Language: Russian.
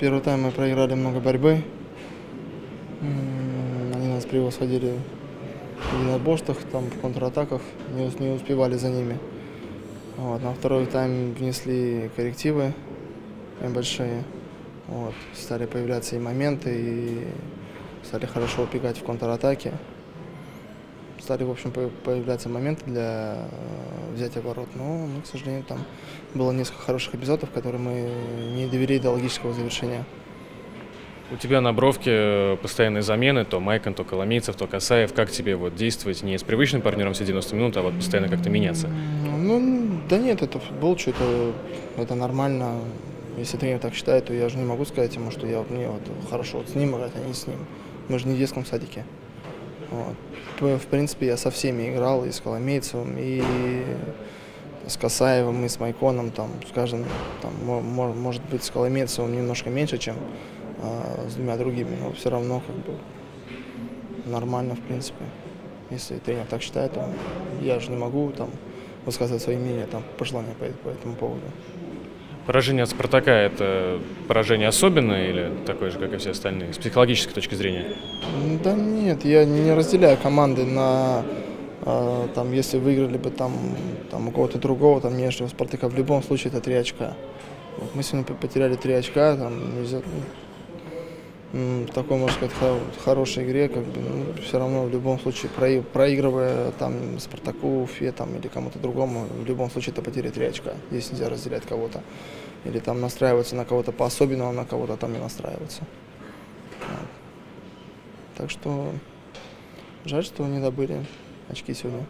Первый тайм мы проиграли много борьбы. Они нас превосходили в единоборствах, там, в контратаках, не, не успевали за ними. Вот. На второй тайм внесли коррективы небольшие. Вот. Стали появляться и моменты, и стали хорошо убегать в контратаке. Стали, в общем, появляться моменты для э, взятия ворот. Но, ну, к сожалению, там было несколько хороших эпизодов, которые мы не довели до логического завершения. У тебя на бровке постоянные замены, то Майкон, то Коломейцев, то Касаев. Как тебе вот действовать не с привычным партнером все 90 минут, а вот постоянно как-то меняться? Ну, да нет, это футбол, что это, это нормально. Если тренер так считает, то я же не могу сказать ему, что я мне вот хорошо вот с ним играть, а не с ним. Мы же не в детском садике. Вот. В принципе, я со всеми играл, и с Коломейцевым, и с Касаевым, и с Майконом, там, скажем, там, может быть, с Коломейцевым немножко меньше, чем а, с двумя другими, но все равно как бы нормально, в принципе. Если тренер так считает, то я же не могу там высказывать свои мнения, там, пожелания по, по этому поводу. Поражение от «Спартака» – это поражение особенное или такое же, как и все остальные, с психологической точки зрения? Да нет, я не разделяю команды на, э, там, если выиграли бы там, там у кого-то другого, там, нежели у «Спартака», в любом случае это три очка. Вот мы сегодня потеряли три очка, там, нельзя, такой, можно сказать, хорошей игре, как бы, ну, все равно в любом случае, проигрывая там Спартаку, Уфе там, или кому-то другому, в любом случае это потеря три очка. Здесь нельзя разделять кого-то. Или там настраиваться на кого-то по-особенному, на кого-то там не настраиваться. Вот. Так что жаль, что не добыли очки сегодня.